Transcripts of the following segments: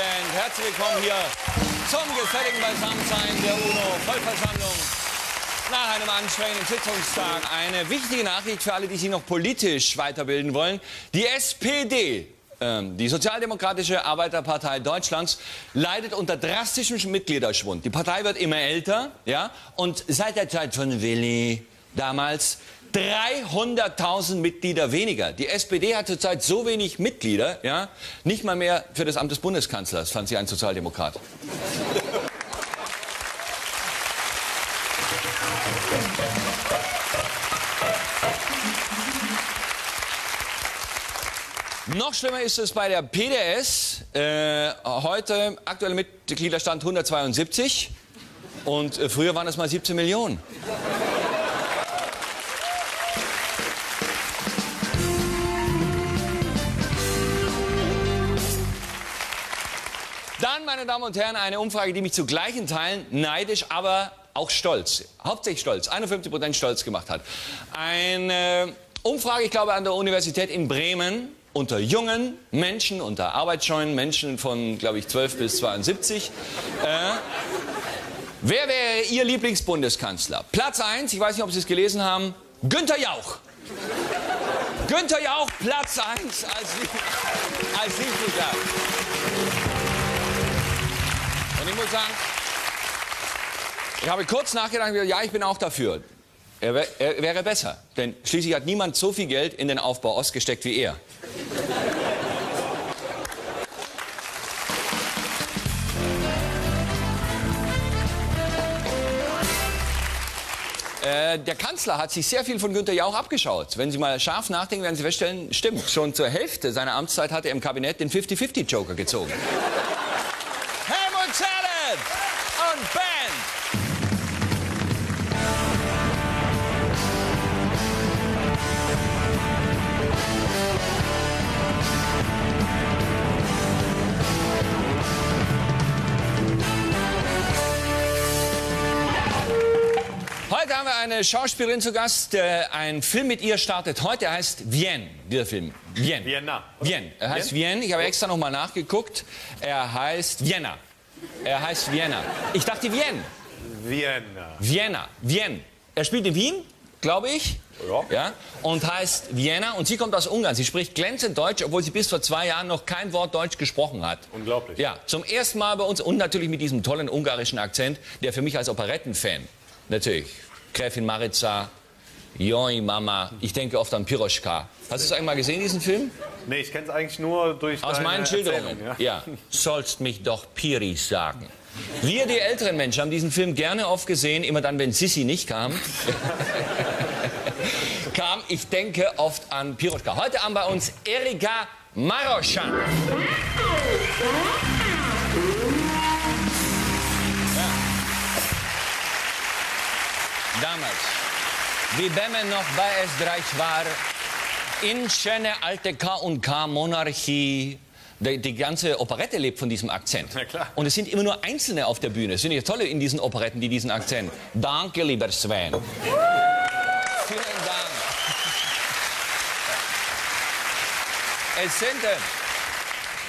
Band. Herzlich willkommen hier zum geselligen Beisammensein der UNO-Vollversammlung. Nach einem anstrengenden Sitzungstag eine wichtige Nachricht für alle, die sich noch politisch weiterbilden wollen. Die SPD, äh, die Sozialdemokratische Arbeiterpartei Deutschlands, leidet unter drastischem Mitgliederschwund. Die Partei wird immer älter, ja, und seit der Zeit von Willi damals 300.000 Mitglieder weniger. Die SPD hat zurzeit so wenig Mitglieder, ja, nicht mal mehr für das Amt des Bundeskanzlers, fand sie ein Sozialdemokrat. Noch schlimmer ist es bei der PDS. Äh, heute aktueller Mitgliederstand 172 und äh, früher waren es mal 17 Millionen. Meine Damen und Herren, eine Umfrage, die mich zu gleichen Teilen neidisch, aber auch stolz, hauptsächlich stolz, 51 Prozent stolz gemacht hat. Eine Umfrage, ich glaube, an der Universität in Bremen unter jungen Menschen, unter arbeitsscheuen Menschen von, glaube ich, 12 bis 72. Äh, wer wäre Ihr Lieblingsbundeskanzler? Platz 1, ich weiß nicht, ob Sie es gelesen haben, Günther Jauch. Günther Jauch, Platz 1 als, als. Ich muss sagen, ich habe kurz nachgedacht ja, ich bin auch dafür. Er, er, wäre besser, denn schließlich hat niemand so viel Geld in den Aufbau Ost gesteckt wie er. Äh, der Kanzler hat sich sehr viel von Günther Jauch abgeschaut. Wenn Sie mal scharf nachdenken, werden Sie feststellen, stimmt, schon zur Hälfte seiner Amtszeit hat er im Kabinett den 50-50-Joker gezogen. Zellen und Band. Heute haben wir eine Schauspielerin zu Gast. Äh, ein Film mit ihr startet heute. Er heißt Vienne, dieser Film. Vienne. Vienna. Vienne. Er heißt Vienne. Ich habe extra noch mal nachgeguckt. Er heißt Vienna. Er heißt Vienna. Ich dachte Vienne. Vienna. Vienna. Vienne. Er spielt in Wien, glaube ich. Ja. ja. Und heißt Vienna. Und sie kommt aus Ungarn. Sie spricht glänzend Deutsch, obwohl sie bis vor zwei Jahren noch kein Wort Deutsch gesprochen hat. Unglaublich. Ja, zum ersten Mal bei uns und natürlich mit diesem tollen ungarischen Akzent, der für mich als Operettenfan natürlich. Gräfin Maritza, Joi Mama, ich denke oft an Piroschka. Hast du es einmal gesehen, diesen Film? Nee, ich kenne es eigentlich nur durch Aus meinen Schilderungen. Erzählung, Ja. Sollst mich doch Piris sagen. Wir, die älteren Menschen, haben diesen Film gerne oft gesehen, immer dann, wenn Sissi nicht kam. kam, ich denke oft an Piroschka. Heute haben bei uns Erika Maroschan. Damals, wie Bämme noch bei S3 war, in schöne alte K&K Monarchie. Die, die ganze Operette lebt von diesem Akzent. Klar. Und es sind immer nur Einzelne auf der Bühne. Es sind ja tolle in diesen Operetten, die diesen Akzent. Danke, lieber Sven. Vielen Dank. Es sind,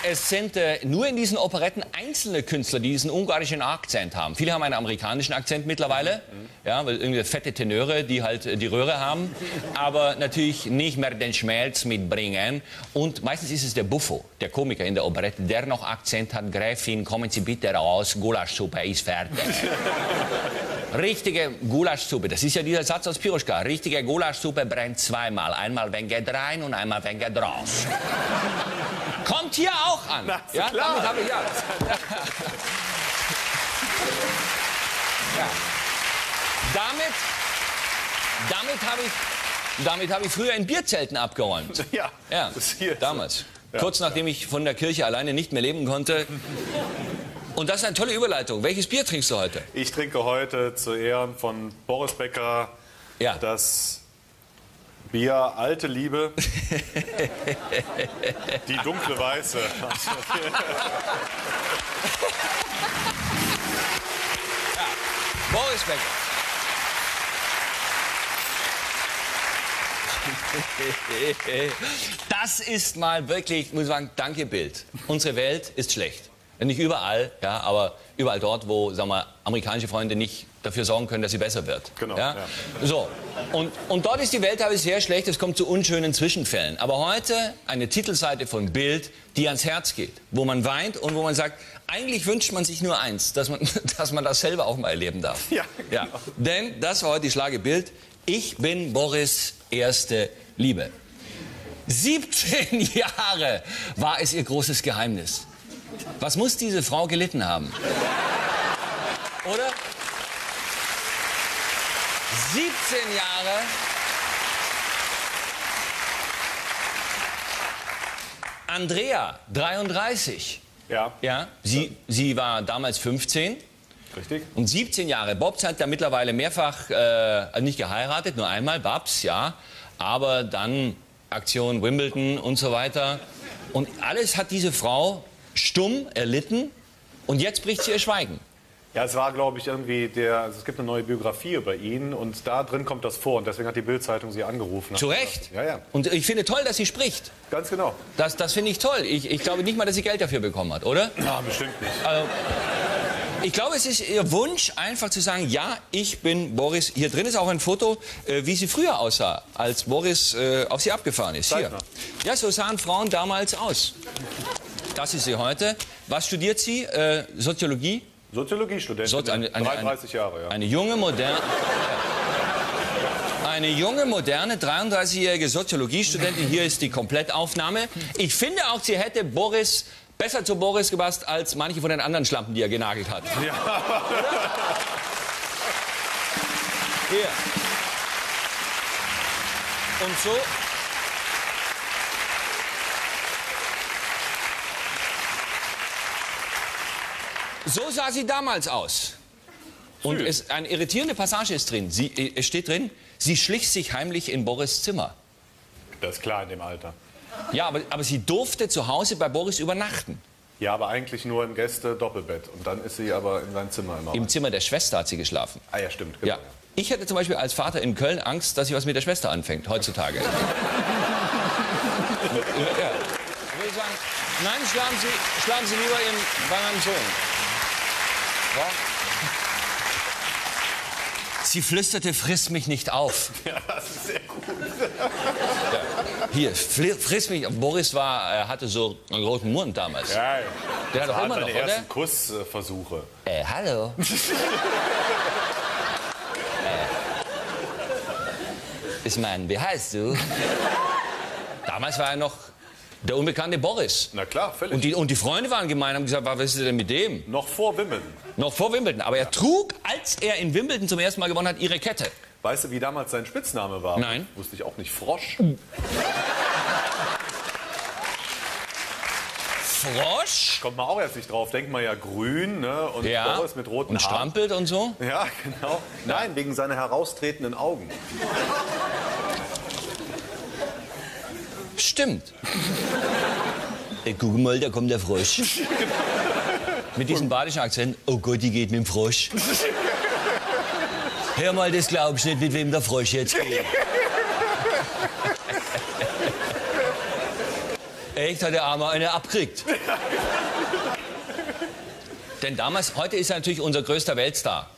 es sind äh, nur in diesen Operetten einzelne Künstler, die diesen ungarischen Akzent haben. Viele haben einen amerikanischen Akzent mittlerweile, ja, weil irgendwie fette Tenöre, die halt äh, die Röhre haben, aber natürlich nicht mehr den Schmelz mitbringen. Und meistens ist es der Buffo, der Komiker in der Operette, der noch Akzent hat. Gräfin, kommen Sie bitte raus, Gulaschsuppe ist fertig. Richtige Gulaschsuppe, das ist ja dieser Satz aus Piroschka. Richtige Gulaschsuppe brennt zweimal. Einmal wenn geht rein und einmal wenn geht raus. Kommt hier auch an. Na, ja, klar. damit habe ich ja. ja. Damit, damit habe ich, damit habe ich früher in Bierzelten abgeräumt. Ja, Ja, damals. Ja. Kurz nachdem ich von der Kirche alleine nicht mehr leben konnte. Und das ist eine tolle Überleitung. Welches Bier trinkst du heute? Ich trinke heute zu Ehren von Boris Becker Ja. das Bier Alte Liebe. Die dunkle Weiße. Boris Becker. Das ist mal wirklich, muss ich sagen, danke Bild. Unsere Welt ist schlecht. Nicht überall, ja, aber überall dort, wo sagen wir, amerikanische Freunde nicht dafür sorgen können, dass sie besser wird. Genau, Ja? ja. So. Und, und dort ist die Welt aber sehr schlecht. Es kommt zu unschönen Zwischenfällen. Aber heute eine Titelseite von Bild, die ans Herz geht, wo man weint und wo man sagt, eigentlich wünscht man sich nur eins, dass man, dass man das selber auch mal erleben darf. Ja, ja. genau. Denn das war heute die Schlage Bild. Ich bin Boris erste Liebe. 17 Jahre war es ihr großes Geheimnis. Was muss diese Frau gelitten haben? Oder? 17 Jahre. Andrea, 33. Ja, Ja, sie, sie war damals 15 richtig. und 17 Jahre. Bobs hat ja mittlerweile mehrfach, äh, nicht geheiratet, nur einmal, Babs, ja. Aber dann Aktion Wimbledon und so weiter. Und alles hat diese Frau stumm erlitten und jetzt bricht sie ihr Schweigen. Ja, es war, glaube ich, irgendwie der. Also es gibt eine neue Biografie über ihn und da drin kommt das vor und deswegen hat die Bild-Zeitung sie angerufen. Zu Recht. Ja, ja, Und ich finde toll, dass sie spricht. ganz genau. Das, das finde ich toll. Ich, ich glaube nicht mal, dass sie Geld dafür bekommen hat, oder? Ja, bestimmt nicht. Ich glaube, es ist ihr Wunsch, einfach zu sagen, ja, ich bin Boris. Hier drin ist auch ein Foto, äh, wie sie früher aussah, als Boris äh, auf sie abgefahren ist. Hier. Ja, so sahen Frauen damals aus. Das ist sie heute. Was studiert sie? Äh, Soziologie? Soziologiestudentin, Sozi- eine- eine- 33 Jahre, ja. Eine junge, moderne... Eine junge, moderne, 33-jährige Soziologiestudentin. Hier ist die Komplettaufnahme. Ich finde auch, sie hätte Boris besser zu Boris gepasst als manche von den anderen Schlampen, die er genagelt hat. Hier. Und so. So sah sie damals aus. Und es, eine irritierende Passage ist drin. Sie, äh, es steht drin, sie schlich sich heimlich in Boris Zimmer. Das ist klar in dem Alter. Ja, aber, aber sie durfte zu Hause bei Boris übernachten. Ja, aber eigentlich nur im Gäste-Doppelbett. Und dann ist sie aber in sein Zimmer immer. Im rein. Zimmer der Schwester hat sie geschlafen. Ah ja, stimmt. Genau, Ja. Ich hätte zum Beispiel als Vater in Köln Angst, dass sie was mit der Schwester anfängt, heutzutage. ja. Ich würde sagen, nein, schlagen Sie, schlagen sie lieber im, bei meinem Sohn. Ja. Sie flüsterte, friss mich nicht auf. Ja, das ist sehr gut. Hier, fli- friss mich. Boris war, er hatte so einen großen Mund damals. Ja, ja. Der hat doch immer noch, oder? ersten Kussversuche. Äh, hallo. äh, ich meine, wie heißt du? Damals war er noch der unbekannte Boris. Na klar, völlig. Und die, und die Freunde waren gemein, haben gesagt, was ist denn mit dem? Noch vor Wimbledon. Noch vor Wimbledon. Aber er trug, als er in Wimbledon zum ersten Mal gewonnen hat, ihre Kette. Weißt du, wie damals sein Spitzname war? Nein. Wusste ich auch nicht. Frosch. Frosch. Kommt man auch erst nicht drauf. Denkt man ja grün, ne? Und Ja. Boris mit roten Und Haaren. strampelt und so. Ja, genau. Nein, wegen seiner heraustretenden Augen. Stimmt. Äh, guck mal, da kommt der Frosch. Mit diesem badischen Akzent. Oh Gott, die geht mit dem Frosch. Hör mal, das glaubst du nicht, mit wem der Frosch jetzt geht. Echt, hat der Arme eine abkriegt. Denn damals, heute ist er natürlich unser größter Weltstar.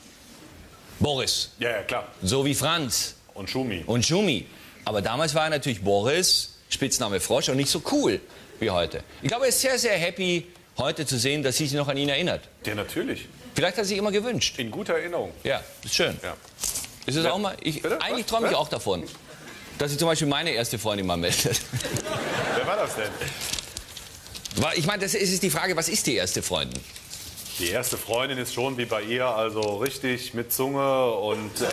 Boris. Ja, ja, klar. So wie Franz Und Schumi. und Schumi. Aber damals war er natürlich Boris, Spitzname Frosch, und nicht so cool wie heute. Ich glaube, er ist sehr, sehr happy, heute zu sehen, dass sie sich noch an ihn erinnert. Ja, natürlich. Vielleicht hat er sich immer gewünscht. In guter Erinnerung. Ja, ist schön. Ja. Ist es Ja. auch mal? Ich, Bitte? eigentlich träume ich auch davon, dass sich zum Beispiel meine erste Freundin mal meldet. Wer war das denn? Ich meine, das ist die Frage, was ist die erste Freundin? Die erste Freundin ist schon wie bei ihr, also richtig mit Zunge und auch.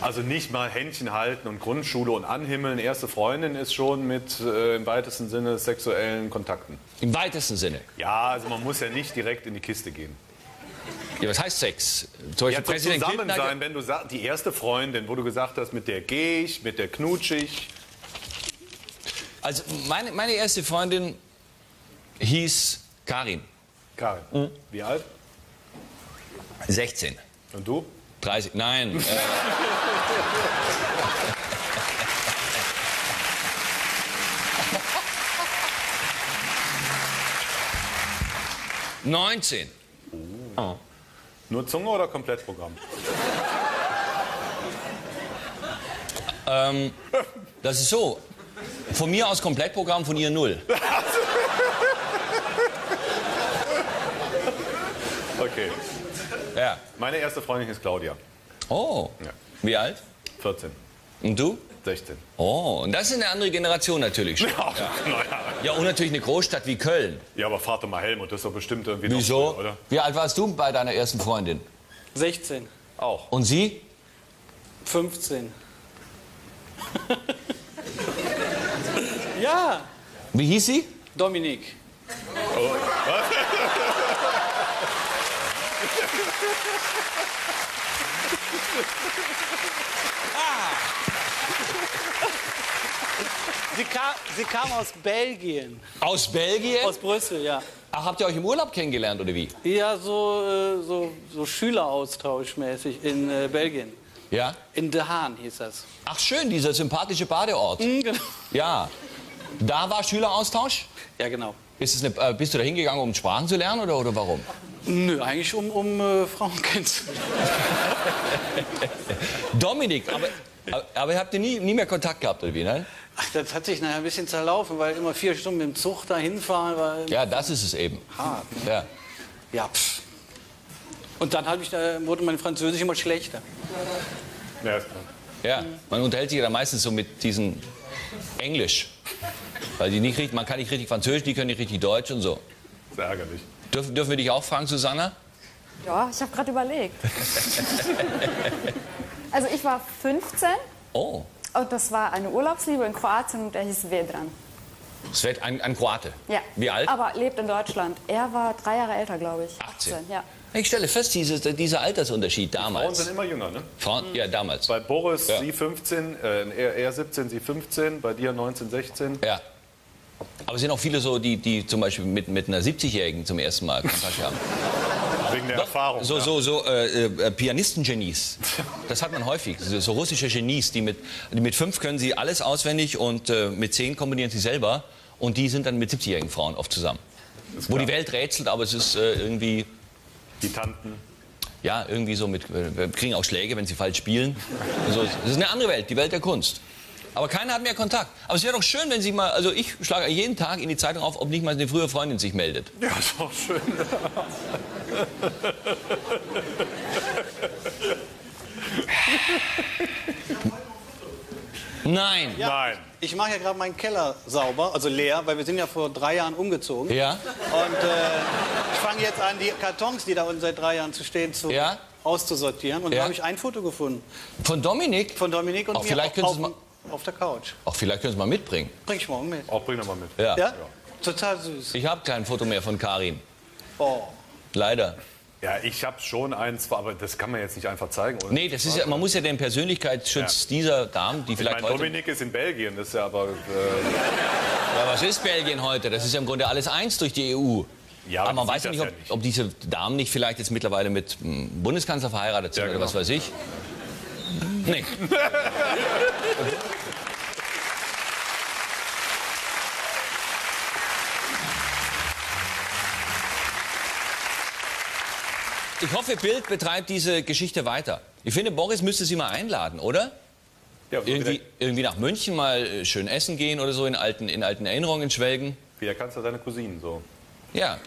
Also nicht mal Händchen halten und Grundschule und anhimmeln. Erste Freundin ist schon mit äh, im weitesten Sinne sexuellen Kontakten. Im weitesten Sinne. Ja, also man muss ja nicht direkt in die Kiste gehen. Ja, was heißt Sex? Zum Ja, Beispiel zum Präsident Clinton Zusammen ja- sein, wenn du sagst, die erste Freundin, wo du gesagt hast, mit der gehe ich, mit der knutsch ich. Also meine, meine erste Freundin hieß Karin, Karin, Mhm. wie alt? 16. Und du? 30, nein. Äh, 19. Nur Zunge oder Komplettprogramm? Das ist so. Von mir aus Komplettprogramm, von ihr null. Okay. Ja. Meine erste Freundin ist Claudia. Oh. Ja. Wie alt? 14. Und du? 16. Oh, und das ist eine andere Generation natürlich schon. Ja, naja. Ja, und natürlich eine Großstadt wie Köln. ja, aber doch mal Helmut, das ist doch bestimmt irgendwie noch Wieso? früher, oder? Wie alt warst du bei deiner ersten Freundin? 16, Auch. Und sie? 15. ja, Wie hieß sie? Dominik. Sie kam, sie kam aus Belgien, Aus Belgien? aus Brüssel, ja. Ach, habt ihr euch im Urlaub kennengelernt oder wie? Ja, so, äh, so, so Schüleraustauschmäßig in äh, Belgien. Ja? In De Haan hieß das. Ach schön, dieser sympathische Badeort. Hm, genau. Ja. Da war Schüleraustausch? Ja, genau. Eine, äh, bist du da hingegangen, um Sprachen zu lernen oder, oder warum? Nö, eigentlich um, um äh, Frauen kennenzulernen. Dominik, aber, aber, aber ihr habt ihr nie, nie mehr Kontakt gehabt oder wie, ne? Ach, das hat sich nachher ein bisschen zerlaufen, weil immer vier Stunden mit dem Zug da hinfahren war Ja, das ist es eben. hart. Ne? Ja. Ja, pff. Und dann ich, da wurde mein Französisch immer schlechter. Ja, ist klar. Ja, man unterhält sich ja dann meistens so mit diesen Englisch. Weil die nicht richtig, man kann nicht richtig Französisch, die können nicht richtig Deutsch und so. ist ärgerlich. Dürfen, dürfen wir dich auch fragen, Susanna? Ja, ich habe gerade überlegt. also ich war 15 Oh, und das war eine Urlaubsliebe in Kroatien und er hieß Vedran. Svet, ein, ein Kroate. Ja. Wie alt? Aber lebt in Deutschland. Er war drei Jahre älter, glaube ich. 18. ja. Ich stelle fest, dieses, dieser Altersunterschied Frauen damals. sind immer jünger, ne? Frauen, ja, damals. Bei Boris Ja. sie 15, äh, er, er 17, sie 15, bei dir 19, 16. Ja. Aber es sind auch viele so, die, die zum Beispiel mit, mit einer 70-Jährigen zum ersten Mal Kontakt haben. Wegen der Erfahrung. So, ja. so, so äh, äh, Pianistengenies. Das hat man häufig. So, so russische Genies, die mit, die mit fünf können sie alles auswendig und äh, mit zehn kombinieren sie selber. Und die sind dann mit 70-jährigen Frauen oft zusammen. Wo die Welt rätselt, aber es ist äh, irgendwie, Die Tanten. ja, irgendwie so mit, äh, kriegen auch Schläge, wenn sie falsch spielen. Also, es ist eine andere Welt, die Welt der Kunst. Aber keiner hat mehr Kontakt. Aber es wäre doch schön, wenn Sie mal, also ich schlage jeden Tag in die Zeitung auf, ob nicht mal eine frühe Freundin sich meldet. Ja, ist auch schön. Nein. Nein. Ich mache ja gerade meinen Keller sauber, also leer, weil wir sind ja vor drei Jahren umgezogen. Ja? Und äh, ich fange jetzt an, die Kartons, die da unten seit drei Jahren zu stehen, zu, Ja? auszusortieren. Und Ja. da habe ich ein Foto gefunden Von Dominik? von Dominik und Auch mir vielleicht auf, es auf der Couch. Ach, vielleicht können Sie mal mitbringen. Bring ich morgen mit. Auch bring doch mal mit. Ja. Ja? Total süß. Ich habe kein Foto mehr von Karin. Oh. Leider. Ja, ich habe schon eins, aber das kann man jetzt nicht einfach zeigen. Oder? Nee, das ist ja, man muss ja den Persönlichkeitsschutz dieser Damen, die Ich vielleicht meine, heute. Dominik ist in Belgien, das ist ja aber. Äh, Ja, was ist Belgien heute? Das ist ja im Grunde alles eins durch die EU. Ja, aber aber man weiß ja nicht ob, ja nicht. ob diese Damen nicht vielleicht jetzt mittlerweile mit dem Bundeskanzler verheiratet sind Ja, oder genau. was weiß ich. Nee. Ich hoffe, Bild betreibt diese Geschichte weiter. Ich finde, Boris müsste sie mal einladen, oder? ja, Irgendwie, irgendwie nach München mal äh, schön essen gehen oder so in alten, in alten Erinnerungen schwelgen. wie der Kanzler seine Cousinen so. Ja.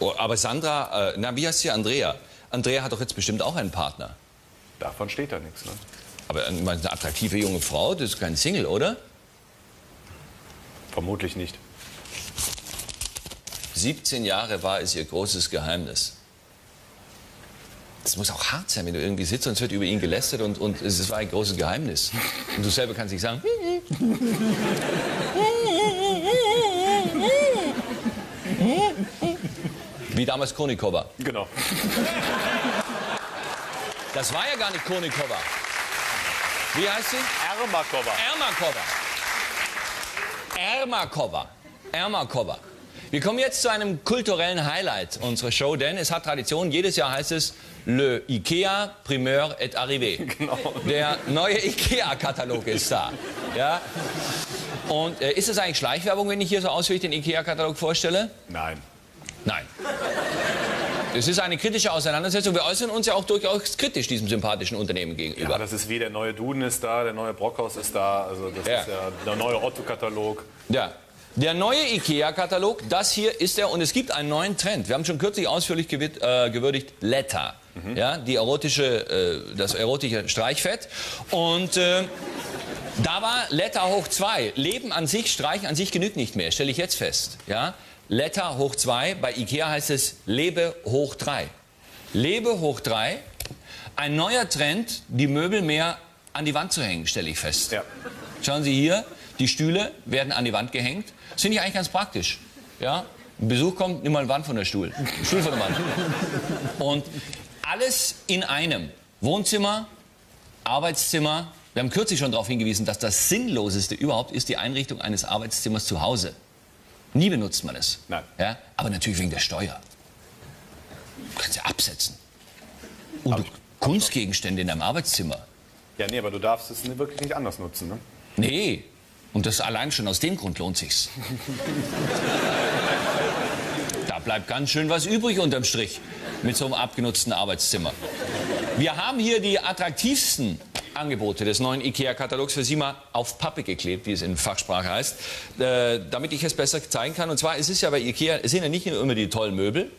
Oh, aber Sandra, äh, na, wie heißt sie? Andrea. Andrea hat doch jetzt bestimmt auch einen Partner. Davon steht da nichts. Ne? Aber äh, eine attraktive junge Frau, das ist kein Single, oder? Vermutlich nicht. 17 Jahre war es ihr großes Geheimnis. Das muss auch hart sein, wenn du irgendwie sitzt und es wird über ihn gelästert und, und es war ein großes Geheimnis. Und du selber kannst nicht sagen. Wie damals Konikova. Genau. Das war ja gar nicht Konikova. Wie heißt sie? Ermakova. Ermakova. Ermakova. Ermakova. Wir kommen jetzt zu einem kulturellen Highlight unserer Show, denn es hat Tradition. Jedes Jahr heißt es Le Ikea Primeur est arrivé. Genau. Der neue Ikea-Katalog ist da. Ja? Und äh, ist es eigentlich Schleichwerbung, wenn ich hier so ausführlich den Ikea-Katalog vorstelle? Nein. Nein. Es ist eine kritische Auseinandersetzung. Wir äußern uns ja auch durchaus kritisch diesem sympathischen Unternehmen gegenüber. Ja, das ist wie der neue Duden ist da, der neue Brockhaus ist da. Also das Ja. ist ja der neue Otto-Katalog. Ja. Der neue IKEA-Katalog, das hier ist er und es gibt einen neuen Trend. Wir haben schon kürzlich ausführlich gewid, äh, gewürdigt Letter, ja, die erotische, äh, das erotische Streichfett. Und äh, da war Letter hoch 2. Leben an sich, Streichen an sich genügt nicht mehr, stelle ich jetzt fest. Ja? Letter hoch 2, bei IKEA heißt es Lebe hoch 3. Lebe hoch 3, ein neuer Trend, die Möbel mehr an die Wand zu hängen, stelle ich fest. Ja. Schauen Sie hier, die Stühle werden an die Wand gehängt. Das finde ich eigentlich ganz praktisch. Ja? Ein Besuch kommt, nimm mal eine Wand von der Stuhl. Stuhl von der Wand. Und alles in einem. Wohnzimmer, Arbeitszimmer. Wir haben kürzlich schon darauf hingewiesen, dass das Sinnloseste überhaupt ist die Einrichtung eines Arbeitszimmers zu Hause. Nie benutzt man es. Nein. Ja? Aber natürlich wegen der Steuer. Kannst du absetzen. Und du, Kunstgegenstände in deinem Arbeitszimmer. Ja, nee, aber du darfst es wirklich nicht anders nutzen. Ne? Nee. Und das allein schon aus dem Grund lohnt sich's. Da bleibt ganz schön was übrig unterm Strich mit so einem abgenutzten Arbeitszimmer. Wir haben hier die attraktivsten Angebote des neuen IKEA-Katalogs für Sie mal auf Pappe geklebt, wie es in Fachsprache heißt, äh, damit ich es besser zeigen kann. Und zwar, es ist ja bei IKEA, es sind ja nicht nur immer die tollen Möbel,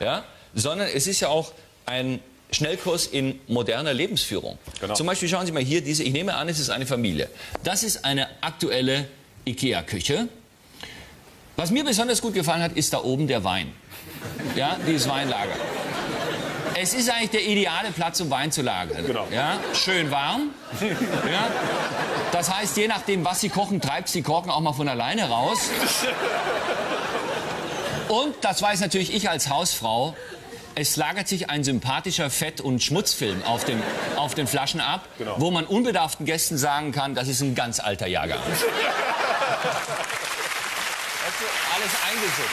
ja, sondern es ist ja auch ein Schnellkurs in moderner Lebensführung. Genau. Zum Beispiel schauen Sie mal hier, diese, ich nehme an, es ist eine Familie. Das ist eine aktuelle IKEA-Küche. Was mir besonders gut gefallen hat, ist da oben der Wein. Ja, dieses Weinlager. Es ist eigentlich der ideale Platz, um Wein zu lagern. Genau. Ja, schön warm. Ja. Das heißt, je nachdem, was Sie kochen, treibt die Korken auch mal von alleine raus. Und, das weiß natürlich ich als Hausfrau, es lagert sich ein sympathischer Fett- und Schmutzfilm auf den, auf den Flaschen ab, Genau. wo man unbedarften Gästen sagen kann, das ist ein ganz alter Jahrgang. Das ist alles eingesungen.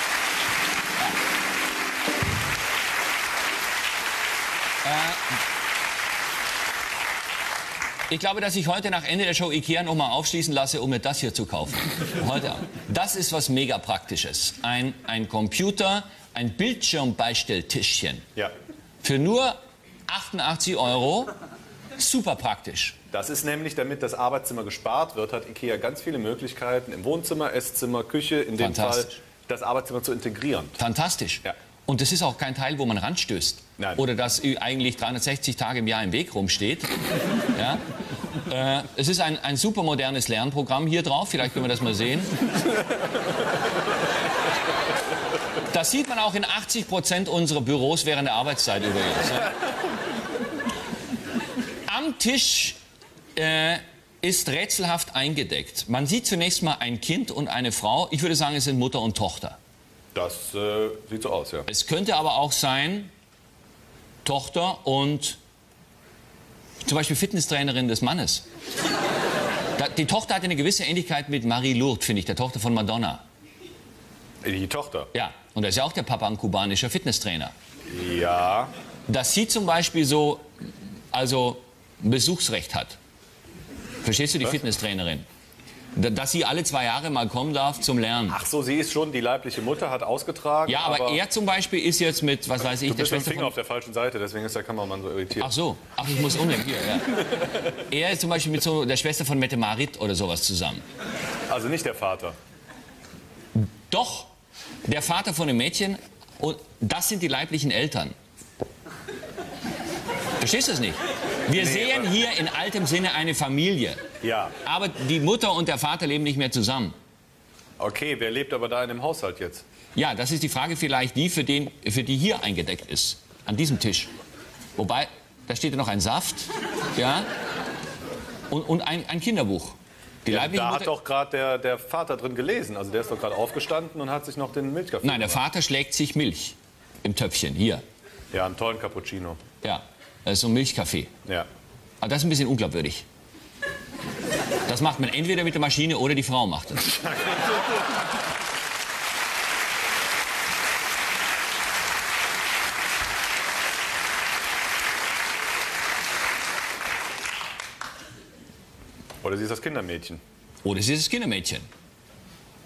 Ich glaube, dass ich heute nach Ende der Show Ikea noch mal aufschließen lasse, um mir das hier zu kaufen. Heute Abend. Das ist was mega praktisches. Ein, ein Computer, ein Bildschirmbeistelltischchen. Ja. Für nur 88 Euro. Super praktisch. Das ist nämlich, damit das Arbeitszimmer gespart wird, hat IKEA ganz viele Möglichkeiten im Wohnzimmer, Esszimmer, Küche, in dem Fall das Arbeitszimmer zu integrieren. Fantastisch. Ja. Und das ist auch kein Teil, wo man ranstößt. Nein. Oder das eigentlich 360 Tage im Jahr im Weg rumsteht. ja? äh, es ist ein, ein super modernes Lernprogramm hier drauf. Vielleicht können wir das mal sehen. Das sieht man auch in 80 Prozent unserer Büros während der Arbeitszeit übrigens. Am Tisch äh, ist rätselhaft eingedeckt. Man sieht zunächst mal ein Kind und eine Frau. Ich würde sagen, es sind Mutter und Tochter. Das äh, sieht so aus, ja. Es könnte aber auch sein, Tochter und zum Beispiel Fitnesstrainerin des Mannes. Da, die Tochter hat eine gewisse Ähnlichkeit mit Marie Lourdes, finde ich, der Tochter von Madonna. Die Tochter. Ja, und da ist ja auch der Papa ein kubanischer Fitnesstrainer. Ja. Dass sie zum Beispiel so, also Besuchsrecht hat. Verstehst du, die Fitnesstrainerin? Da- Dass sie alle zwei Jahre mal kommen darf zum Lernen. Ach so, sie ist schon die leibliche Mutter, hat ausgetragen. Ja, aber, er zum Beispiel ist jetzt mit, was weiß ich, Du der bist mit dem Schwester Finger von... auf der falschen Seite, deswegen ist der Kameramann so irritiert. Ach so, ach, ich muss umnehmen, hier, ja. Er ist zum Beispiel mit so der Schwester von Mette Marit oder sowas zusammen. Also nicht der Vater. Doch, der Vater von dem Mädchen, und das sind die leiblichen Eltern. Verstehst du es nicht? Wir sehen hier in altem Sinne eine Familie. Ja. Aber die Mutter und der Vater leben nicht mehr zusammen. Okay, wer lebt aber da in dem Haushalt jetzt? Ja, das ist die Frage vielleicht die, für, den, für die hier eingedeckt ist. An diesem Tisch. Wobei, da steht ja noch ein Saft. Ja. Und, und ein, ein Kinderbuch. Die leibliche Da Mutter, hat doch gerade der, der Vater drin gelesen. Also der ist doch gerade aufgestanden und hat sich noch den Milchkaffee Nein, der gemacht. Vater schlägt sich Milch im Töpfchen. Hier. Ja, einen tollen Cappuccino. Ja. Das ist so ein Milchkaffee. Ja. Aber das ist ein bisschen unglaubwürdig. Das macht man entweder mit der Maschine oder die Frau macht es. Oder sie ist das Kindermädchen. Oder es ist das Kindermädchen.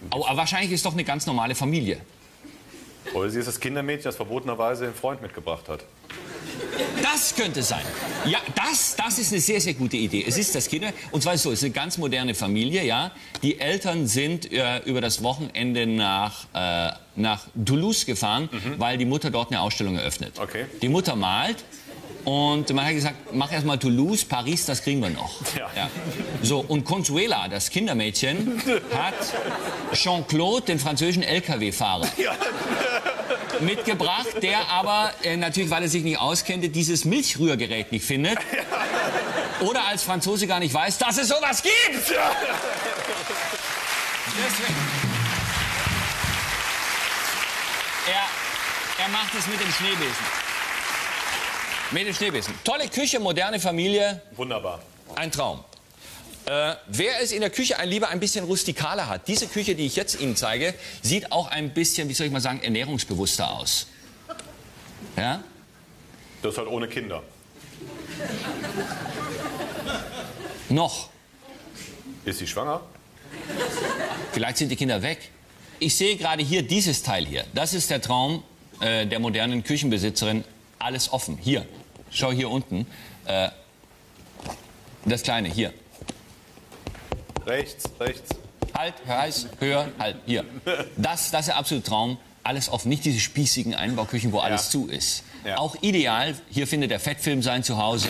Aber wahrscheinlich ist es doch eine ganz normale Familie. Oder sie ist das Kindermädchen, das verbotenerweise einen Freund mitgebracht hat. Das könnte sein. Ja, das, das ist eine sehr, sehr gute Idee. Es ist das Kinder, und zwar so, es ist eine ganz moderne Familie, ja. Die Eltern sind äh, über das Wochenende nach, äh, nach Toulouse gefahren, weil die Mutter dort eine Ausstellung eröffnet. Okay. Die Mutter malt und man hat gesagt, mach erst mal Toulouse, Paris, das kriegen wir noch. Ja. So, und Consuela, das Kindermädchen, hat Jean-Claude, den französischen LKW-Fahrer, mitgebracht, der aber äh, natürlich, weil er sich nicht auskennte, dieses Milchrührgerät nicht findet. Oder als Franzose gar nicht weiß, dass es sowas gibt. Deswegen. Er, er macht es mit dem Schneebesen. Mit dem Schneebesen. Tolle Küche, moderne Familie, Wunderbar. ein Traum. Äh, wer es in der Küche ein, lieber ein bisschen rustikaler hat, diese Küche, die ich jetzt Ihnen zeige, sieht auch ein bisschen, wie soll ich mal sagen, ernährungsbewusster aus. Ja? Das ist halt ohne Kinder. Noch. Ist sie schwanger? Vielleicht sind die Kinder weg. Ich sehe gerade hier dieses Teil hier. Das ist der Traum äh, der modernen Küchenbesitzerin. Alles offen. Hier. Schau hier unten. Äh, das kleine hier. Rechts, rechts. Halt, heiß, höher, halt, hier. Das, das ist der absolute Traum. Alles offen, nicht diese spießigen Einbauküchen, wo alles zu ist. Ja. Auch ideal, hier findet der Fettfilm sein Zuhause.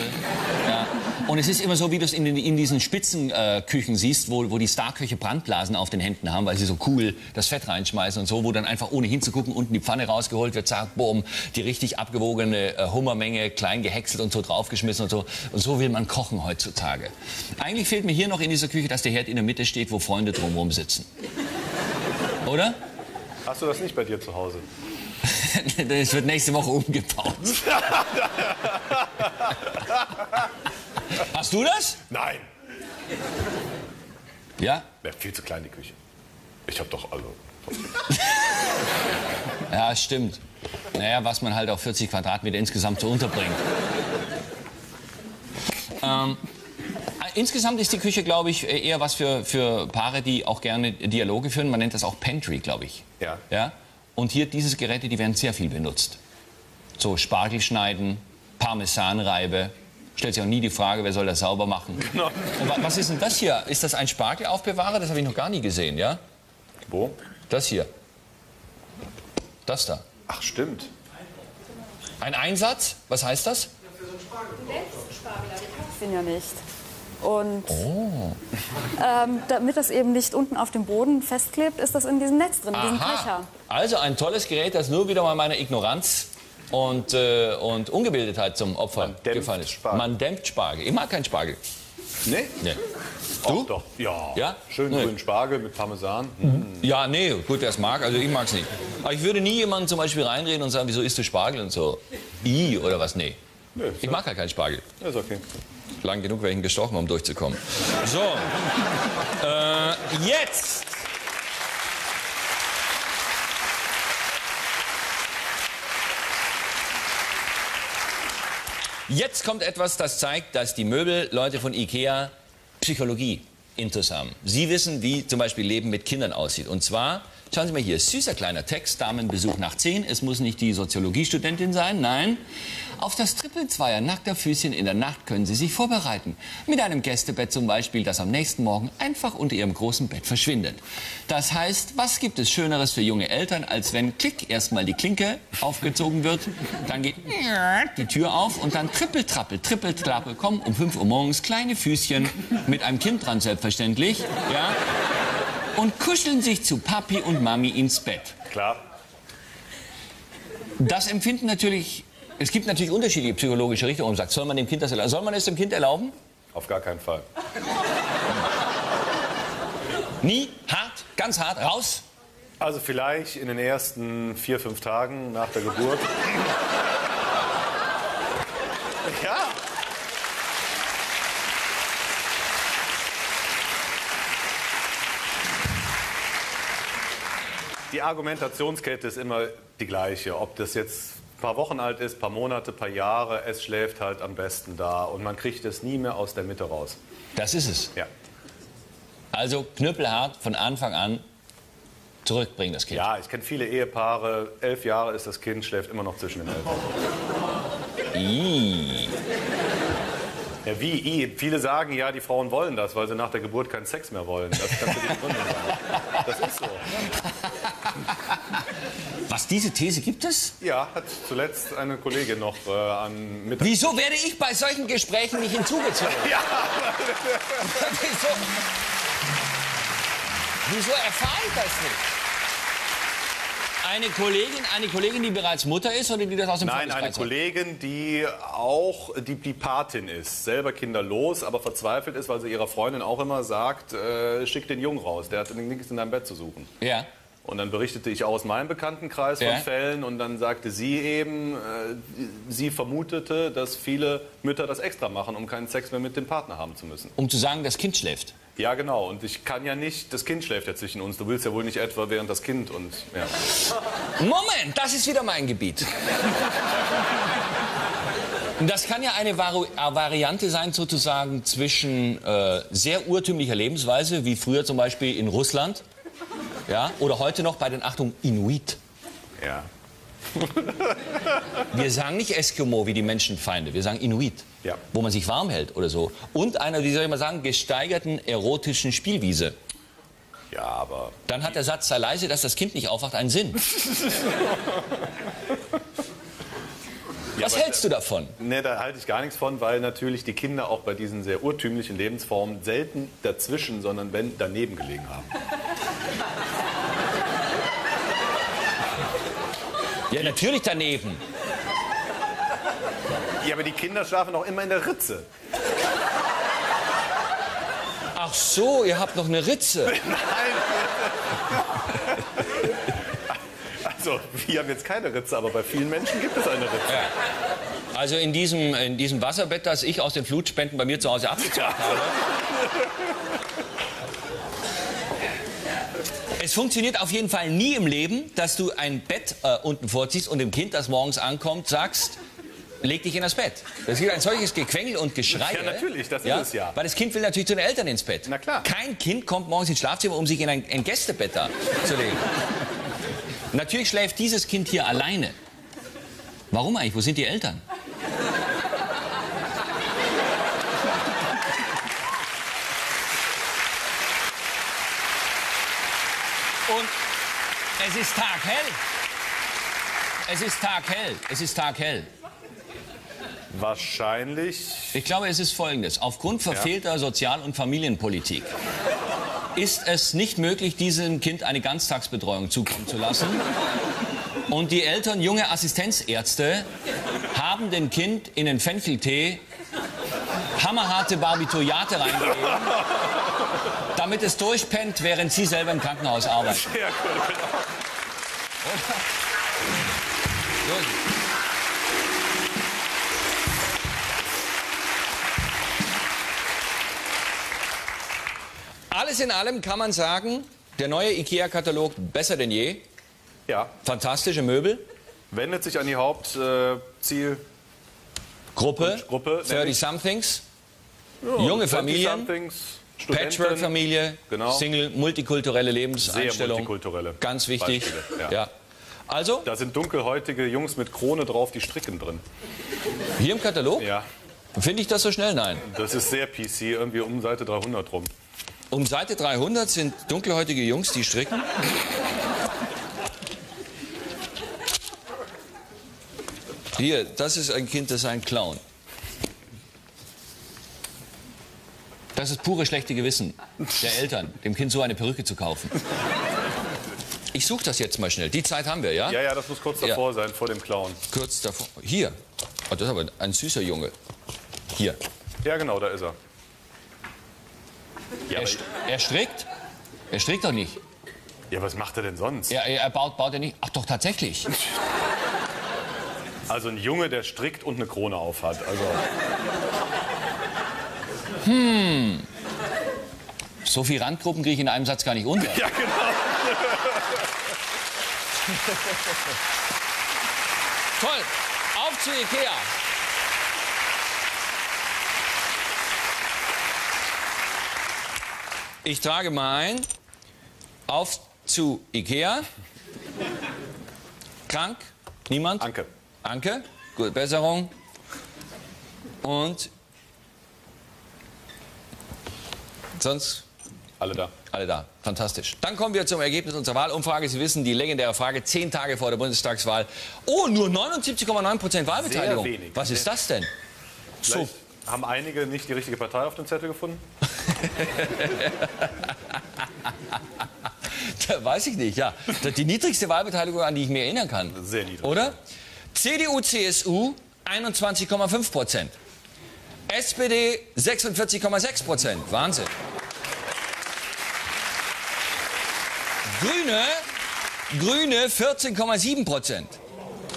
Und es ist immer so, wie du es in, in diesen Spitzenküchen äh, siehst, wo, wo die Starköche Brandblasen auf den Händen haben, weil sie so cool das Fett reinschmeißen und so, wo dann einfach ohne hinzugucken unten die Pfanne rausgeholt wird, zack, boom, die richtig abgewogene äh, Hummermenge klein gehäckselt und so draufgeschmissen und so. Und so will man kochen heutzutage. Eigentlich fehlt mir hier noch in dieser Küche, dass der Herd in der Mitte steht, wo Freunde drumherum sitzen. Oder? Hast du das nicht bei dir zu Hause? Das wird nächste Woche umgebaut. Hast du das? Nein. Ja? Wäre viel zu klein, die Küche. Ich habe doch, also. Ja, stimmt. Naja, was man halt auf 40 Quadratmeter insgesamt so unterbringt. Ähm, insgesamt ist die Küche, glaube ich, eher was für, für Paare, die auch gerne Dialoge führen. Man nennt das auch Pantry, glaube ich. Ja. ja. Und hier diese Geräte, die werden sehr viel benutzt. So Spargel schneiden, Parmesanreibe. Stellt sich auch nie die Frage, wer soll das sauber machen. Genau. Und wa- was ist denn das hier? Ist das ein Spargelaufbewahrer? Das habe ich noch gar nie gesehen, ja? Wo? Das hier. Das da. Ach, stimmt. Ein Einsatz? Was heißt das? sind ja nicht. Und ähm, damit das eben nicht unten auf dem Boden festklebt, ist das in diesem Netz drin, in diesem Köcher. Also ein tolles Gerät, das nur wieder mal meiner Ignoranz und, äh, und Ungebildetheit zum Opfer Man gefallen ist. Spargel. Man dämpft Spargel. Ich mag keinen Spargel. Nee? Nee. Du? Doch. Ja. Ja? Schön Nee. grünen Spargel mit Parmesan. Hm. Ja, nee, gut, wer es mag. Also ich mag es nicht. Aber ich würde nie jemanden zum Beispiel reinreden und sagen, wieso isst du Spargel und so. I oder was? Nee. Nee, Ich mag ja keinen Spargel. Ja, ist okay. Lang genug welchen gestochen, um durchzukommen. So, äh, jetzt. Jetzt kommt etwas, das zeigt, dass die Möbelleute von Ikea Psychologie intus haben. Sie wissen, wie zum Beispiel Leben mit Kindern aussieht. Und zwar, schauen Sie mal hier, süßer kleiner Text, Damenbesuch nach 10. Es muss nicht die Soziologiestudentin sein, nein. Auf das Trippelzweier nackter Füßchen in der Nacht können Sie sich vorbereiten. Mit einem Gästebett zum Beispiel, das am nächsten Morgen einfach unter Ihrem großen Bett verschwindet. Das heißt, was gibt es Schöneres für junge Eltern, als wenn klick erstmal die Klinke aufgezogen wird, dann geht die Tür auf und dann trippeltrappel, trippeltrappel, kommen um 5 Uhr morgens kleine Füßchen mit einem Kind dran selbstverständlich, ja, und kuscheln sich zu Papi und Mami ins Bett. Klar. Das empfinden natürlich, es gibt natürlich unterschiedliche psychologische Richtungen. Man sagt, soll man dem Kind das erlauben? Soll man es dem Kind erlauben? Auf gar keinen Fall. Nie, hart, ganz hart, raus. Also vielleicht in den ersten vier, fünf Tagen nach der Geburt. ja. Die Argumentationskette ist immer die gleiche. Ob das jetzt paar Wochen alt ist, paar Monate, paar Jahre, es schläft halt am besten da und man kriegt es nie mehr aus der Mitte raus. Das ist es. Ja. Also knüppelhart von Anfang an zurückbringen, das Kind. Ja, ich kenne viele Ehepaare, elf Jahre ist das Kind, schläft immer noch zwischen den Eltern. Ja, wie? I? Viele sagen ja, die Frauen wollen das, weil sie nach der Geburt keinen Sex mehr wollen. Das kann für die Gründe sein. Das ist so. Was, diese These gibt es? Ja, hat zuletzt eine Kollegin noch äh, an mit. Wieso werde ich bei solchen Gesprächen nicht hinzugezogen? Ja, Wieso? Wieso erfahre ich das nicht? Eine Kollegin, eine Kollegin, die bereits Mutter ist oder die das aus dem Nein, eine hat? Kollegin, die auch die, die Patin ist, selber kinderlos, aber verzweifelt ist, weil sie ihrer Freundin auch immer sagt, äh, schick den Jungen raus, der hat nichts in deinem Bett zu suchen. Ja. Und dann berichtete ich aus meinem Bekanntenkreis Ja. von Fällen und dann sagte sie eben, äh, sie vermutete, dass viele Mütter das extra machen, um keinen Sex mehr mit dem Partner haben zu müssen. Um zu sagen, das Kind schläft. Ja, genau. Und ich kann ja nicht, das Kind schläft ja zwischen uns. Du willst ja wohl nicht etwa während das Kind und ja. Moment, das ist wieder mein Gebiet. Das kann ja eine Vari äh, Variante sein, sozusagen zwischen äh, sehr urtümlicher Lebensweise, wie früher zum Beispiel in Russland, ja, oder heute noch bei den Achtung Inuit. ja. Wir sagen nicht Eskimo wie die Menschenfeinde, wir sagen Inuit, Ja. wo man sich warm hält oder so. Und einer, wie soll ich mal sagen, gesteigerten erotischen Spielwiese. Ja, aber Dann hat der Satz, sei leise, dass das Kind nicht aufwacht, einen Sinn. Was aber- hältst du davon? Ne, da halte ich gar nichts von, weil natürlich die Kinder auch bei diesen sehr urtümlichen Lebensformen selten dazwischen, sondern wenn daneben gelegen haben. Ja, natürlich daneben. Ja, aber die Kinder schlafen auch immer in der Ritze. Ach so, ihr habt noch eine Ritze. Also, wir haben jetzt keine Ritze, aber bei vielen Menschen gibt es eine Ritze. Also in diesem, in diesem Wasserbett, das ich aus den Flutspenden bei mir zu Hause abgezogen habe. Es funktioniert auf jeden Fall nie im Leben, dass du ein Bett äh, unten vorziehst und dem Kind, das morgens ankommt, sagst, leg dich in das Bett. Das gibt ein solches Gequengel und Geschrei. Ja, natürlich, das ist es ja. Weil das Kind will natürlich zu den Eltern ins Bett. Na klar. Kein Kind kommt morgens ins Schlafzimmer, um sich in ein, ein Gästebett da zu legen. Natürlich schläft dieses Kind hier alleine. Warum eigentlich? Wo sind die Eltern? Und es ist taghell. Es ist taghell. Es ist taghell. Wahrscheinlich. Ich glaube, es ist folgendes. Aufgrund verfehlter Sozial- und Familienpolitik ist es nicht möglich, diesem Kind eine Ganztagsbetreuung zukommen zu lassen. Und die Eltern, junge Assistenzärzte, haben dem Kind in den Fencheltee hammerharte Barbituriate reingegeben, damit es durchpennt, während sie selber im Krankenhaus arbeiten. Ja, gut, genau. Alles in allem kann man sagen, der neue IKEA-Katalog besser denn je. Ja, Fantastische Möbel. wendet sich an die Hauptziel. Gruppe, Gruppe, 30 Somethings. Junge Familien, Patchwork-Familie, Genau. Single, multikulturelle Lebenseinstellung. multikulturelle Ganz wichtig. Ja. ja. Also, Da sind dunkelhäutige Jungs mit Krone drauf, die stricken drin. hier im Katalog, Ja, finde ich das so schnell? Nein. das ist sehr PC, irgendwie um Seite 300 rum. Um Seite 300 sind dunkelhäutige Jungs, die stricken. Hier, das ist ein Kind, das ist ein Clown. Das ist pure schlechte Gewissen der Eltern, dem Kind so eine Perücke zu kaufen. Ich suche das jetzt mal schnell. Die Zeit haben wir, ja? Ja, ja, das muss kurz Ja. davor sein, vor dem Clown. Kurz davor. Hier. Oh, das ist aber ein süßer Junge. Hier. Ja, genau, da ist er. Ja, Er, er strickt. Er strickt doch nicht. ja was macht er denn sonst? Er, er baut, baut er nicht. Ach doch, tatsächlich. Also ein Junge, der strickt und eine Krone aufhat. Also, So viel Randgruppen kriege ich in einem Satz gar nicht unter. ja, genau. Toll. Auf zu Ikea. Ich trage mal ein. Auf zu Ikea. Krank? Niemand? Anke. Anke, gute Besserung. Und sonst Alle da. alle da. Fantastisch. Dann kommen wir zum Ergebnis unserer Wahlumfrage. Sie wissen, die legendäre Frage, zehn Tage vor der Bundestagswahl. Oh, nur 79,9 Prozent Wahlbeteiligung. Sehr wenig. Was ist das denn? So, haben einige nicht die richtige Partei auf dem Zettel gefunden? weiß ich nicht, ja. Die niedrigste Wahlbeteiligung, an die ich mich erinnern kann. Sehr niedrig. Oder? CDU, CSU 21,5 Prozent. SPD 46,6 Prozent. Wahnsinn. Grüne, Grüne 14,7 Prozent.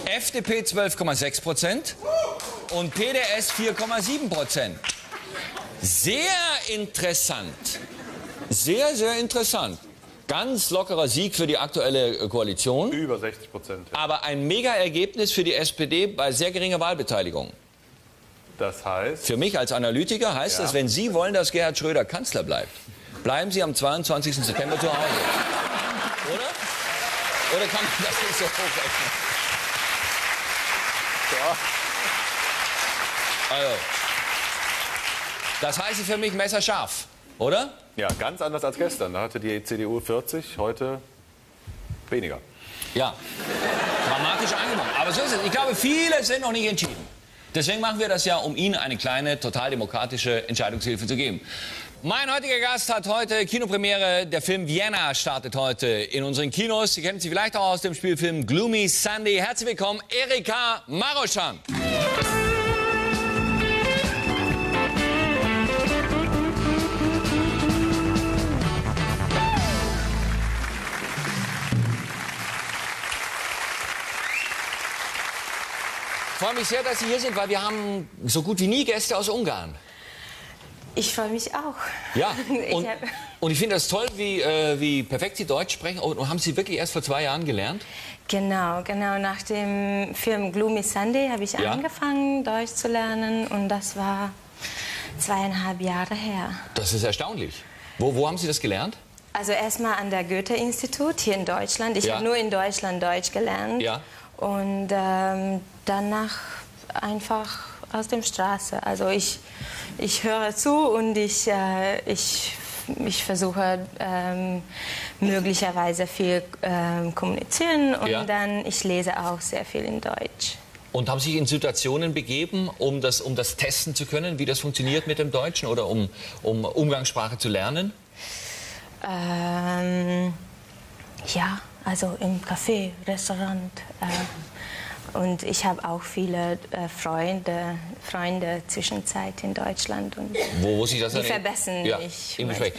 FDP 12,6 Prozent. Und PDS 4,7 Prozent. Sehr interessant. Sehr, sehr interessant. Ganz lockerer Sieg für die aktuelle äh, Koalition. Über 60 Prozent. Aber ein Mega-Ergebnis für die SPD bei sehr geringer Wahlbeteiligung. Das heißt, Für mich als Analytiker heißt Ja. das, wenn Sie wollen, dass Gerhard Schröder Kanzler bleibt, bleiben Sie am 22. September zu Hause. Oder? Oder kann man das nicht so hochrechnen? Also, das heißt für mich messerscharf, oder? ja, ganz anders als gestern. Da hatte die CDU 40, heute weniger. Ja, dramatisch angenommen. Aber so ist es. Ich glaube, viele sind noch nicht entschieden. Deswegen machen wir das ja, um Ihnen eine kleine, total demokratische Entscheidungshilfe zu geben. Mein heutiger Gast hat heute Kinopremiere. Der Film Vienna startet heute in unseren Kinos. Sie kennen sie vielleicht auch aus dem Spielfilm Gloomy Sunday. Herzlich willkommen, Erika Maroschan. Ich freue mich sehr, dass Sie hier sind, weil wir haben so gut wie nie Gäste aus Ungarn. Ich freue mich auch. Ja, Ich und, hab- und ich finde das toll, wie, äh, wie perfekt Sie Deutsch sprechen. Und, und haben Sie wirklich erst vor zwei Jahren gelernt? Genau, genau. Nach dem Film Gloomy Sunday habe ich Ja. angefangen, Deutsch zu lernen und das war zweieinhalb Jahre her. Das ist erstaunlich. Wo, wo haben Sie das gelernt? Also erstmal an der Goethe-Institut hier in Deutschland. Ich Ja. habe nur in Deutschland Deutsch gelernt. Ja. Und ähm, danach einfach aus der Straße. Also ich, ich höre zu und ich, äh, ich, ich versuche ähm, möglicherweise viel ähm, kommunizieren und Ja. dann ich lese auch sehr viel in Deutsch. Und haben Sie sich in Situationen begeben, um das, um das testen zu können, wie das funktioniert mit dem Deutschen oder um, um Umgangssprache zu lernen? Ähm, ja, also im Café, Restaurant. Äh, und ich habe auch viele äh, Freunde, Freunde zwischenzeit in Deutschland. Und Wo, wo Sie das Die verbessern ja, mich.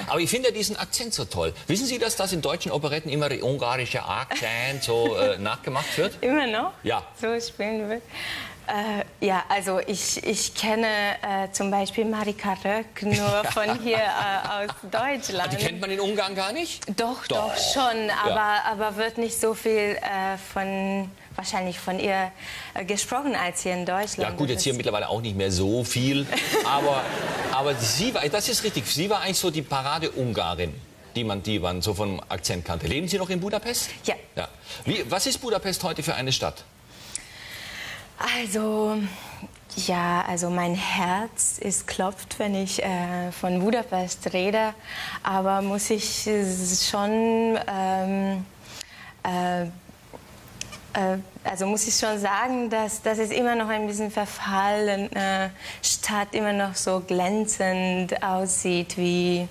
Aber ich finde diesen Akzent so toll. Wissen Sie, dass das in deutschen Operetten immer der ungarische Akzent so äh, nachgemacht wird? immer noch Ja. so spielen wird. Äh, ja, also ich, ich kenne äh, zum Beispiel Marika Röck nur von hier äh, aus Deutschland. Die kennt man in Ungarn gar nicht? Doch, Doch. doch, schon, aber, aber wird nicht so viel äh, von, wahrscheinlich von ihr äh, gesprochen als hier in Deutschland. Ja gut, jetzt hier mittlerweile auch nicht mehr so viel. Aber, aber sie war, das ist richtig, sie war eigentlich so die Parade-Ungarin, die man, die man so vom Akzent kannte. Leben Sie noch in Budapest? Ja. ja. Wie, was ist Budapest heute für eine Stadt? Also, ja, also mein Herz ist klopft, wenn ich äh, von Budapest rede, aber muss ich äh, schon ähm, äh, also muss ich schon sagen, dass, dass es immer noch ein bisschen verfallen, äh, Stadt immer noch so glänzend aussieht wie,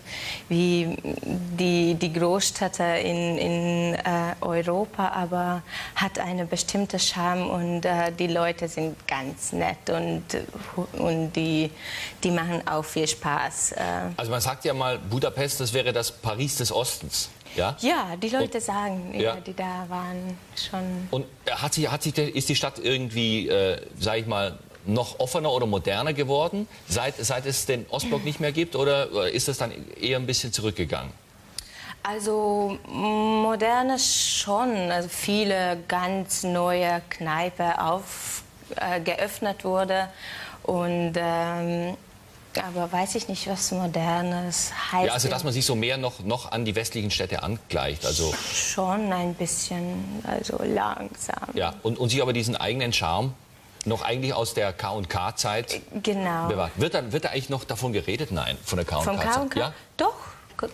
wie die, die Großstädte in, in äh, Europa, aber hat eine bestimmte Charme und äh, die Leute sind ganz nett und, und die, die machen auch viel Spaß. Äh, Also man sagt ja mal, Budapest, das wäre das Paris des Ostens. Ja? ja, die Leute sagen, Ja. ja, die da waren, schon. Und hat sich, hat sich, ist die Stadt irgendwie, äh, sag ich mal, noch offener oder moderner geworden, seit, seit es den Ostblock nicht mehr gibt? Oder äh, ist das dann eher ein bisschen zurückgegangen? Also moderne schon, also viele ganz neue Kneipe auf, äh, geöffnet wurde und ähm, aber weiß ich nicht, was Modernes heißt. Ja, also dass man sich so mehr noch, noch an die westlichen Städte angleicht. Also, Schon ein bisschen, also langsam. ja. und, und sich aber diesen eigenen Charme noch eigentlich aus der K&K-Zeit Genau. bewahrt. Wird da, wird da eigentlich noch davon geredet? Nein, von der K&K-Zeit. K&K? Ja? Doch,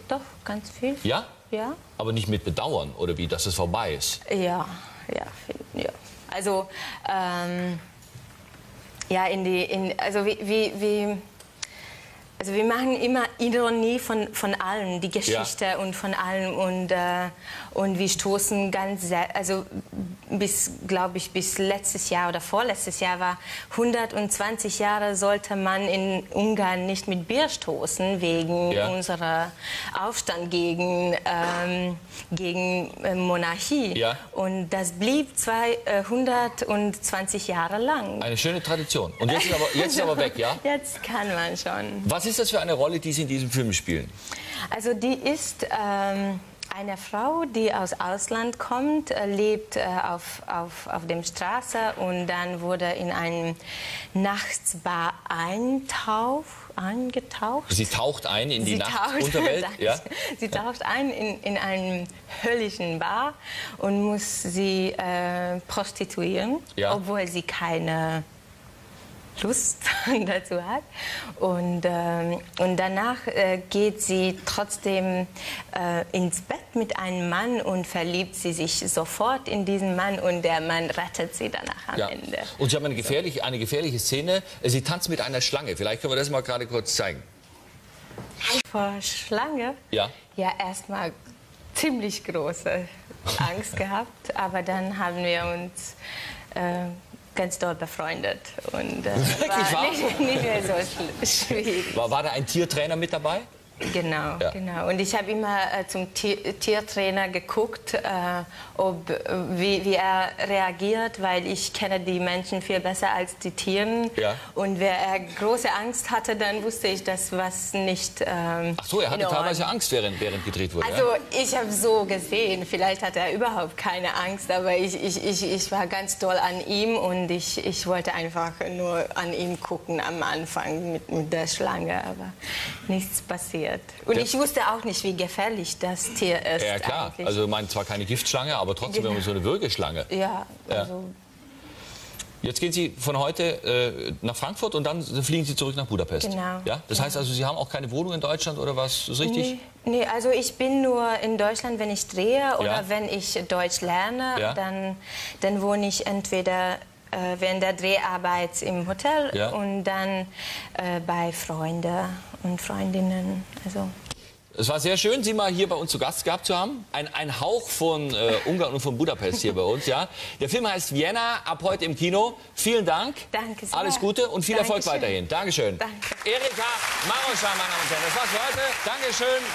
doch, ganz viel. Ja? Ja. Aber nicht mit Bedauern oder wie, dass es vorbei ist. Ja, ja, ja. Also, ähm, ja, in die, in, also wie, wie, wie, also wir machen immer Ironie von, von allem, die Geschichte und von allem und, äh, und wir stoßen ganz, also bis, glaube ich, bis letztes Jahr oder vorletztes Jahr war 120 Jahre sollte man in Ungarn nicht mit Bier stoßen wegen Ja. unserer Aufstand gegen, ähm, gegen äh, Monarchie. Ja. Und das blieb zwei, äh, 120 Jahre lang. Eine schöne Tradition. Und jetzt ist aber, jetzt ist aber weg, ja? Jetzt kann man schon. Was ist das für eine Rolle, die Sie in diesem Film spielen? Also die ist ähm, eine Frau, die aus Ausland kommt, äh, lebt äh, auf, auf, auf dem Straße und dann wurde in einem Nachtsbar eintauch, eingetaucht. Sie taucht ein in die Nachtunterwelt. Danke. Ja? sie taucht ein in, in einen höllischen Bar und muss sie äh, prostituieren, Ja. obwohl sie keine Lust dazu hat. Und, ähm, und danach äh, geht sie trotzdem äh, ins Bett mit einem Mann und verliebt sie sich sofort in diesen Mann und der Mann rettet sie danach am Ja. Ende. Und Sie haben eine gefährliche, eine gefährliche Szene. Sie tanzt mit einer Schlange. Vielleicht können wir das mal gerade kurz zeigen. Vor Schlange? Ja. Ja, erstmal ziemlich große Angst gehabt, aber dann haben wir uns äh, ganz doll befreundet und äh, Wirklich wahr? war nicht, nicht mehr so schwierig. War, war da ein Tiertrainer mit dabei? Genau, Ja. genau. Und ich habe immer äh, zum Tier Tiertrainer geguckt, äh, ob, wie, wie er reagiert, weil ich kenne die Menschen viel besser als die Tiere. Ja. Und wer er große Angst hatte, dann wusste ich, dass was nicht. Ähm, Ach so, er hatte teilweise Angst, während, während gedreht wurde. Also ja? ich habe so gesehen, vielleicht hat er überhaupt keine Angst, aber ich, ich, ich, ich war ganz doll an ihm und ich, ich wollte einfach nur an ihm gucken am Anfang mit, mit der Schlange, aber nichts passiert. Und Ja. ich wusste auch nicht, wie gefährlich das Tier ist. Ja, klar. Eigentlich. Also, ich meine, zwar keine Giftschlange, aber trotzdem Genau. so eine Würgeschlange. ja, Ja. also Jetzt gehen Sie von heute äh, nach Frankfurt und dann fliegen Sie zurück nach Budapest. Genau. Ja? Das heißt also, Sie haben auch keine Wohnung in Deutschland oder was? Ist richtig? Nee, nee, also ich bin nur in Deutschland, wenn ich drehe oder Ja. wenn ich Deutsch lerne, Ja. dann, dann wohne ich entweder äh, während der Dreharbeit im Hotel Ja. und dann äh, bei Freunden und Freundinnen. Also Es war sehr schön, Sie mal hier bei uns zu Gast gehabt zu haben. Ein, ein Hauch von äh, Ungarn und von Budapest hier bei uns. Ja. Der Film heißt Vienna, ab heute im Kino. Vielen Dank. Danke sehr. Alles Gute und viel Erfolg Dankeschön. weiterhin. Dankeschön. Danke. Erika Maroscha, meine Damen und Herren. Das war's für heute. Dankeschön.